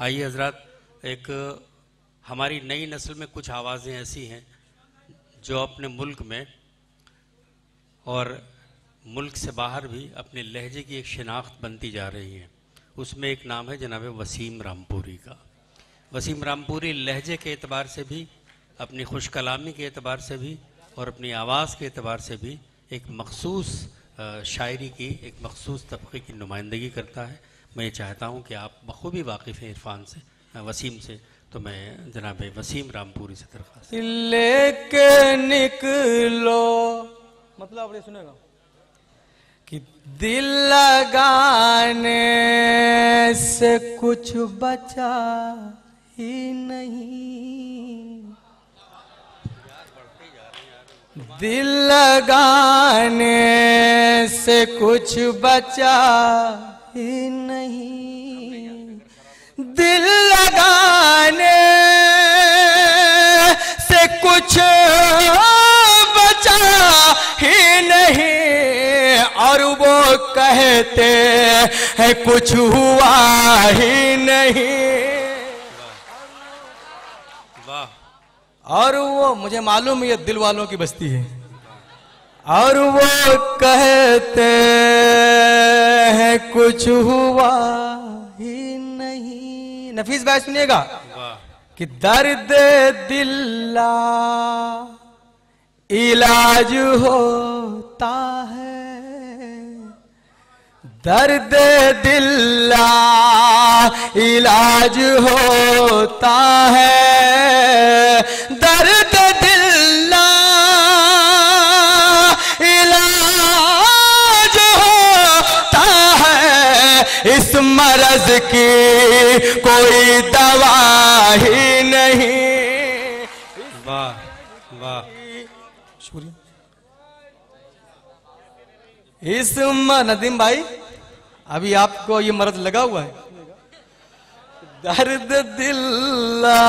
आइए हज़रत, एक हमारी नई नस्ल में कुछ आवाज़ें ऐसी हैं जो अपने मुल्क में और मुल्क से बाहर भी अपने लहजे की एक शिनाख्त बनती जा रही हैं। उसमें एक नाम है जनाब वसीम रामपुरी का। वसीम रामपुरी लहजे के एतबार से भी, अपनी खुश कलामी के एतबार से भी और अपनी आवाज़ के एतबार से भी एक मखसूस शायरी की एक मखसूस तबके की नुमाइंदगी करता है। मैं ये चाहता हूँ कि आप बखूबी वाकिफ़ हैं इरफान से वसीम से तो मैं जनाब वसीम रामपुरी से दरख्वास्त लेके निकलो। मतलब आपने सुनेगा? कि दिल लगाने से कुछ बचा ही नहीं। दिल लगाने से कुछ बचा ही दिल लगाने से कुछ बचा ही नहीं और वो कहते हैं कुछ हुआ ही नहीं। वाह। और वो मुझे मालूम है ये दिल वालों की बस्ती है। और वो कहते हैं, कुछ हुआ ही नहीं। नफीस भाई सुनिएगा कि दर्द दिल्ला इलाज होता है। दर्द दिल्ला इलाज होता है। मरज की कोई दवा ही नहीं। वाह वाह। शुक्रिया। इस नदीम भाई अभी आपको ये मर्द लगा हुआ है। दर्द दिल्ला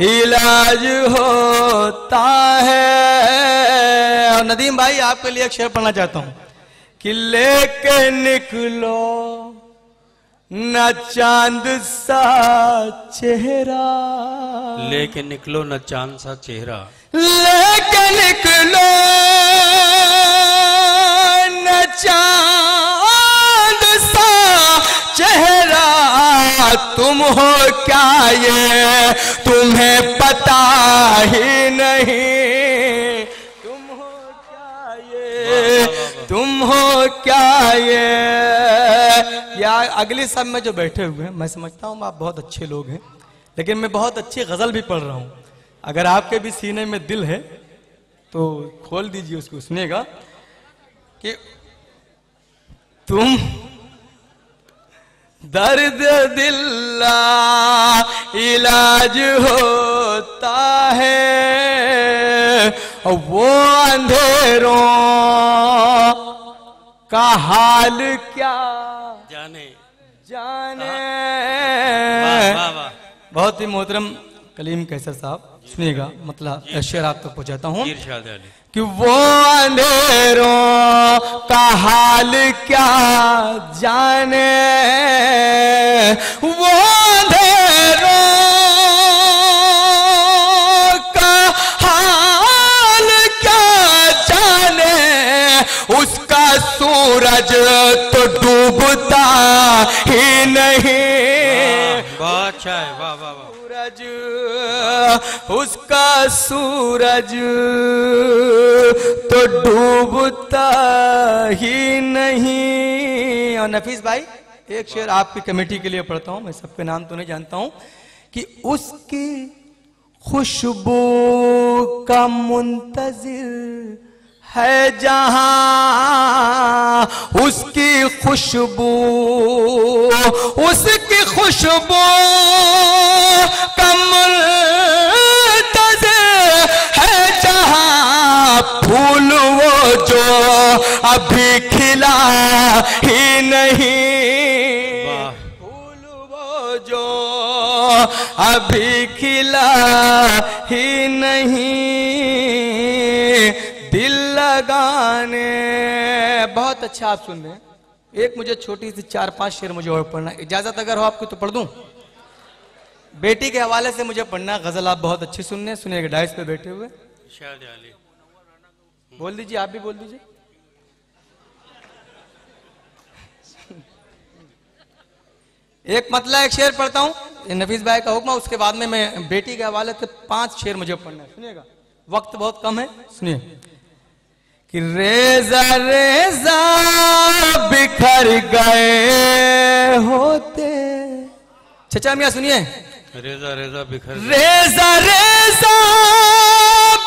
इलाज होता है। और नदीम भाई आपके लिए एक शेर पढ़ना चाहता हूँ। कि लेके निकलो। न चाँद सा चेहरा। लेके निकलो न चाँद सा चेहरा। लेके निकलो न चाँद सा चेहरा। तुम हो क्या ये? तुम्हें पता ही नहीं। तुम हो क्या ये? तुम हो क्या ये या? अगली सब में जो बैठे हुए हैं, मैं समझता हूँ आप बहुत अच्छे लोग हैं, लेकिन मैं बहुत अच्छी गज़ल भी पढ़ रहा हूँ। अगर आपके भी सीने में दिल है तो खोल दीजिए उसको, सुनिएगा कि तुम दर्द दिल्ला इलाज होता है वो अंधेरों का हाल क्या बहुत ही मोहतरम कलीम कैसर साहब सुनिएगा मतलब शेर आप तक पहुंचाता हूँ। कि वो अंधेरों का हाल क्या जाने? वो अंधेरों का हाल क्या जाने? उसका सूरज तो डूबता ही नहीं। अच्छा है, वाह वाह वाह। सूरज, उसका सूरज तो डूबता ही नहीं। और नफीस भाई, एक शेर आपकी कमेटी के लिए पढ़ता हूँ, मैं सबके नाम तो नहीं जानता हूँ, कि उसकी खुशबू का मुंतजिर है जहाँ, उसकी खुशबू, उसकी खुशबू का मुंतजिर है जहाँ फूल वो जो अभी खिला ही नहीं। फूल वो जो अभी खिला ही नहीं। दिल लगाने। बहुत अच्छा आप सुन रहे हैं। एक मुझे छोटी सी चार पाँच शेर मुझे और पढ़ना इजाज़त अगर हो आपको तो पढ़ दूँ। बेटी के हवाले से मुझे पढ़ना गज़ल आप बहुत अच्छी सुनने सुनिएगा डाइस पे बैठे हुए। बोल दीजिए आप भी बोल दीजिए। एक मतला एक शेर पढ़ता हूँ। नफीस भाई का हुक्म उसके बाद में मैं बेटी के हवाले से पाँच शेर मुझे पढ़ना है। सुनिएगा। वक्त बहुत कम है। सुनिए। कि रेजा रेजा बिखर गए होते। चचा मिया सुनिए। रेजा रेजा बिखर रेजा रेजा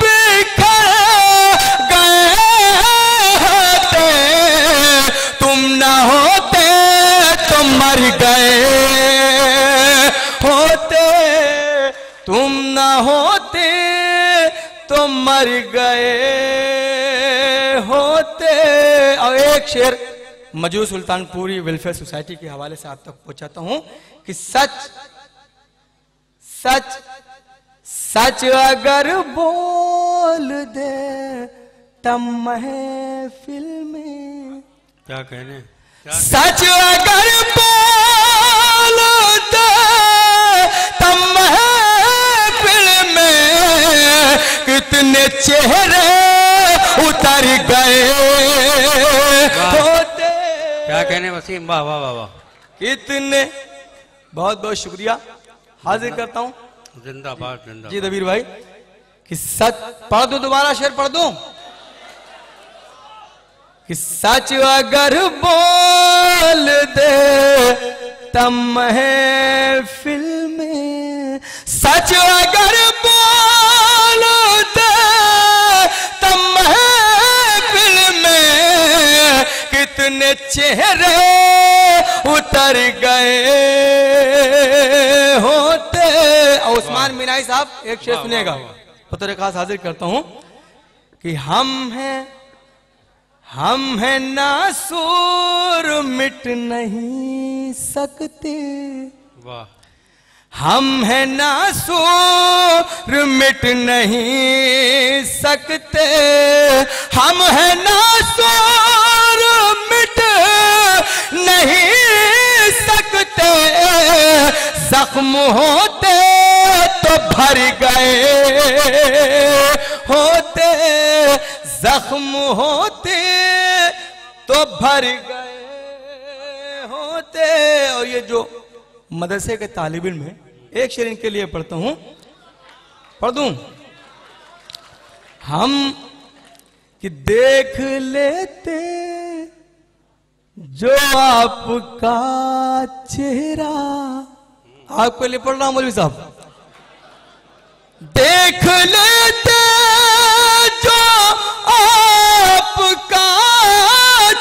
बिखर गए होते। तुम न होते तो मर गए होते। तुम न होते तो मर गए होते और एक शेर मजू सुल्तानपुरी वेलफेयर सोसाइटी के हवाले से आप तक पहुंचाता हूँ कि सच सच सच अगर बोल दे तम महफिल में। क्या कहने क्या सच अगर बोल दे तम महफिल में। कितने चेहरे उतर गए। होते क्या कहने वसीम? वाह वाह वाह वाह। कितने बहुत बहुत शुक्रिया। हाजिर करता हूँ। जिंदाबाद ज़िंदा जी दबीर भाई कि सच पढ़ दो दोबारा शेर पढ़ दो? कि सच अगर बोल दे तम है फ़िल्म सच अगर बोल कितने चेहरे उतर गए होते। उस्मान मिनाई साहब एक शेर सुनेगा। पत्र खास हाजिर करता हूँ कि हम हैं हम हैं नासूर मिट नहीं सकते। वाह। हम हैं नासूर मिट नहीं सकते। हम हैं नासूर नहीं सकते। जख्म होते तो भर गए। होते, जख्म होते तो भर गए। होते, और ये जो मदरसे के तालिब है एक शेर इनके लिए पढ़ता हूँ। पढ़ दू? हम कि देख लेते जो आपका चेहरा। आपके लिए पढ़ रहा हूँ, मौलवी साहब। देख लेते जो आपका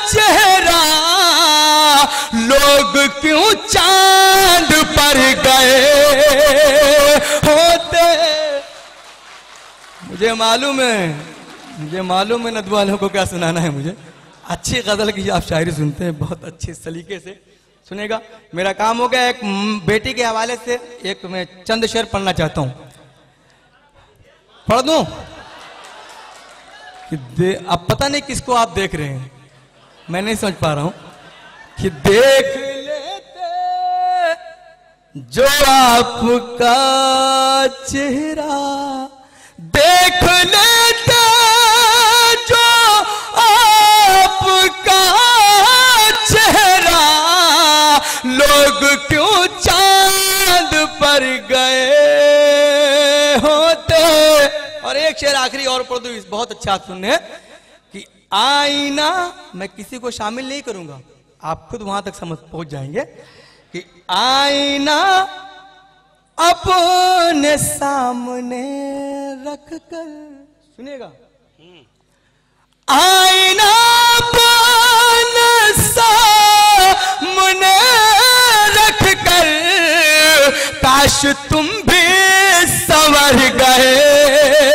चेहरा। लोग क्यों चाँद पर गए होते? मुझे मालूम है, मुझे मालूम है नदवालों को क्या सुनाना है मुझे। अच्छी गज़ल की आप शायरी सुनते हैं, बहुत अच्छे सलीके से। सुनेगा। मेरा काम हो गया एक बेटी के हवाले से, एक मैं चंद शेर पढ़ना चाहता हूँ। पढ़ दूँ? अब पता नहीं किसको आप देख रहे हैं। मैं नहीं समझ पा रहा हूँ। कि देख लेते जो आपका चेहरा शेर आखिरी और पढ़ दो बहुत अच्छा आप सुनने कि आईना मैं किसी को शामिल नहीं करूँगा। आप खुद वहाँ तक समझ पहुँच जाएँगे कि आईना अपने सामने रख कर सुनिएगा। आईना अपने सामने रख कर काश तुम भी संवर गए।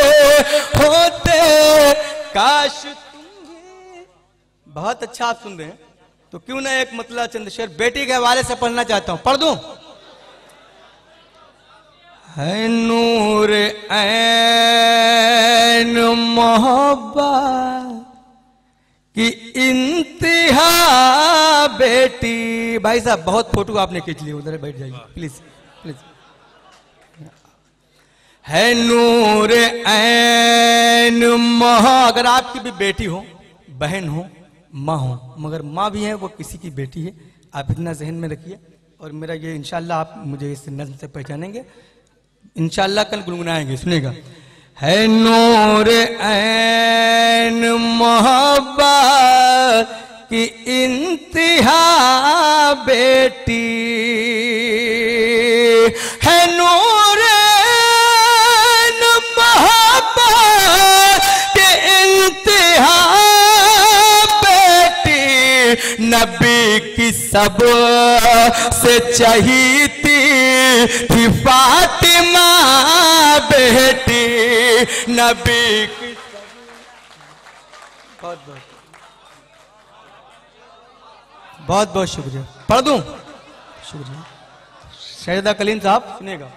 काश बहुत अच्छा आप सुन रहे हैं। तो क्यों ना एक मतलब चंद्रशेखर बेटी के हवाले से पढ़ना चाहता हूँ। पढ़ दूँ? है नूर ऐन मोहब्बत की इंतहा बेटी। भाई साहब बहुत फ़ोटो आपने खींच ली उधर बैठ जाइए। Please please. है नूर ऐन। माँ, अगर आपकी भी बेटी हो, बहन हो, माँ हो, मगर माँ भी है, वो किसी की बेटी है, आप इतना जहन में रखिए। और मेरा ये इंशाल्लाह आप मुझे इस नज्म से पहचानेंगे। इंशाल्लाह कल गुनगुनाएँगे सुनेगा है नूर ऐन मोहब्बत की इंतहा बेटी। है नूर नबी की सबसे चहीती थी फातिमा बेटी नबी की बहुत बहुत। बहुत बहुत शुक्रिया। पढ़ दूँ? शुक्रिया। शहदा कलीम साहब सुनेगा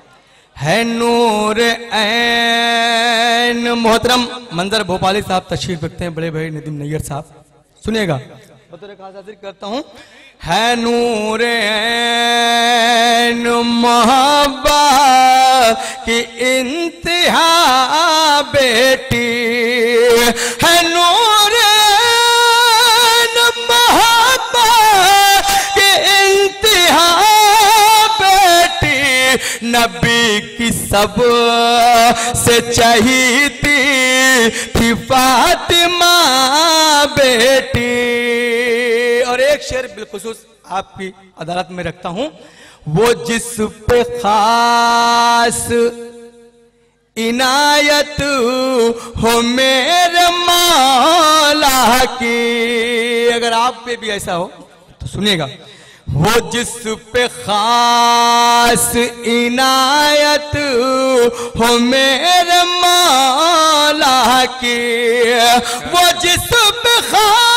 है नूर एन मोहतरम। मंजर भोपाली साहब तशरीफ़ रखते हैं बड़े भाई नदीम नैयर साहब। सुनिएगा। बतौर खास हाजिर करता हूँ। है नूर ऐन मोहब्बत की इंतहा बेटी। है नूर ऐन मोहब्बत की इंतहा बेटी। नबी की सबसे चहीती थी फातिमा बेटी। शेर बिलखसूस आपकी अदालत में रखता हूँ। वो जिस पे खास इनायत हो मेरे मौला की। अगर आप पे भी ऐसा हो तो सुनिएगा। वो जिस पे खास इनायत हो मेरे मौला की। वो जिस पे खास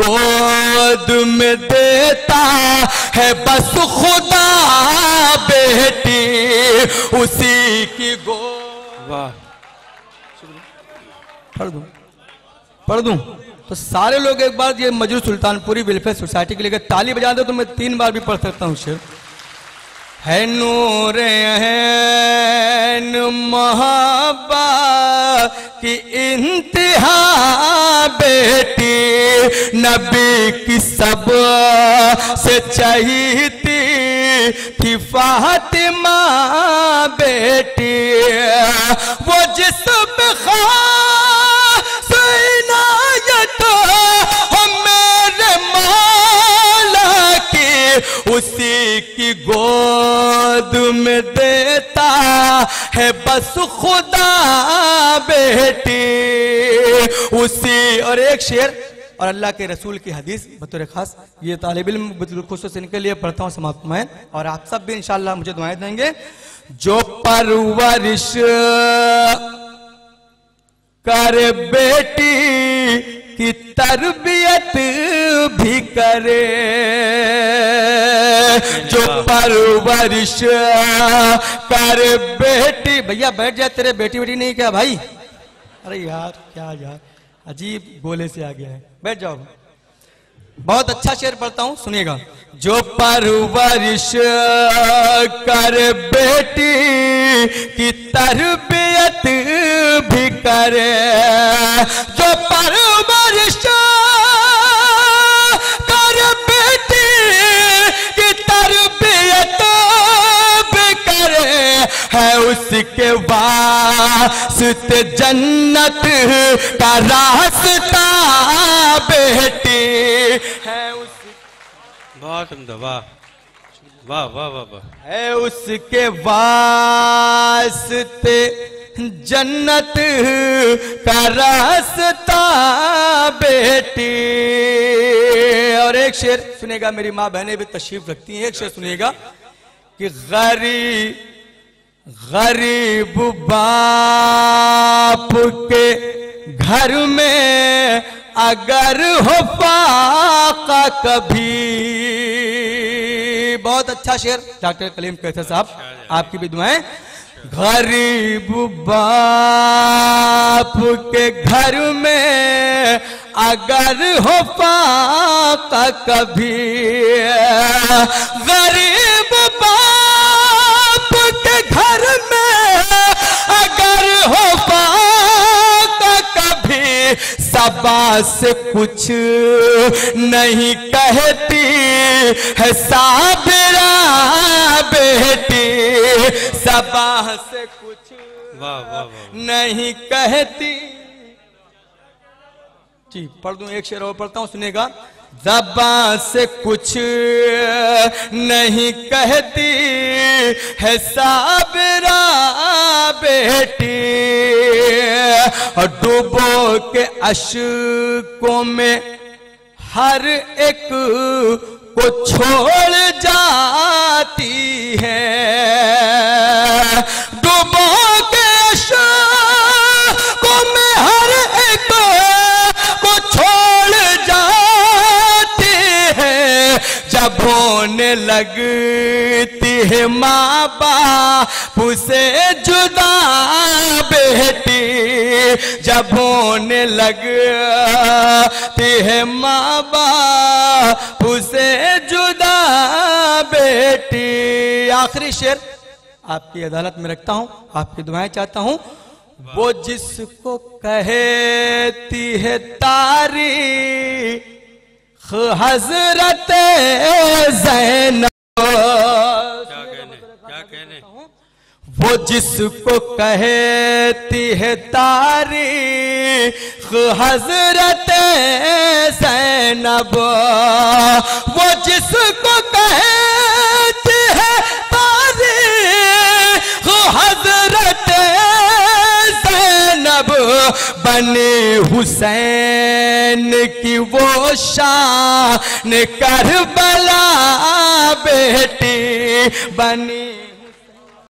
गोद में देता है बस खुदा बेटी उसी की गोद वाह। पढ़ दू? पढ़ दू? तो सारे लोग एक बार ये मजरू सुल्तानपुरी वेलफेयर सोसाइटी के लिए ताली बजा दो तो मैं तीन बार भी पढ़ सकता हूँ शेर। है नूर हैन मोहब्बत की इंतहा बेटी, नबी की सबसे चहीती थी फातिमा बेटी। वो जिस पे बस खुदा बेटी। उसी और एक शेर और अल्लाह के रसूल की हदीस बतौर खास ये तालब इल्म इनके लिए पढ़ता हूँ समाप्त में और आप सब भी इंशाल्लाह मुझे दुआएँ देंगे। जो परवरिश कर बेटी की तरबियत भी करे जो परवरिश कर बेटी भैया बैठ जाए तेरे बेटी बेटी नहीं क्या भाई? अरे यार क्या यार? अजीब गोले से आ गया है। बैठ जाओ। बहुत अच्छा शेर पढ़ता हूँ सुनिएगा। जो परवरिश कर बेटी की तरबियत भी करे। जो परवरिश है उसके वास्ते जन्नत का रास्ता बेटी है उस बहुत वाह। वाह वाह वाह वाह। है उसके वास्ते जन्नत का रास्ता बेटी और एक शेर सुनेगा मेरी माँ बहनें भी तशरीफ़ रखती हैं एक शेर सुनिएगा कि गरीब गरीब बाप के घर में अगर हो फाका कभी। बहुत अच्छा शेर डॉक्टर कलीम कैसर साहब? आपकी भी दुआएँ। गरीब बाप के घर में अगर हो पाता कभी। गरीब सबा से कुछ नहीं कहती है साबरा बेटी। सबा से कुछ वाह वाह वाह। नहीं कहती। जी पढ़ दूँ एक शेर और पढ़ता हूँ सुनेगा। जबा से कुछ नहीं कहती है साबरा बेटी। और डूबो के अशकों में हर एक को छोड़ जाती है। होने लगती है माँ बाप से जुदा बेटी जब होने लगती है माँ बाप से जुदा बेटी आखिरी शेर आपकी अदालत में रखता हूँ, आपकी दुआएँ चाहता हूँ। वो जिसको कहती है तारी हज़रत जैन वो जिसको कहती है तारीख हज़रत जैनब। वो जिसको कहती बने हुसैन की वो शान करबला बेटी बनी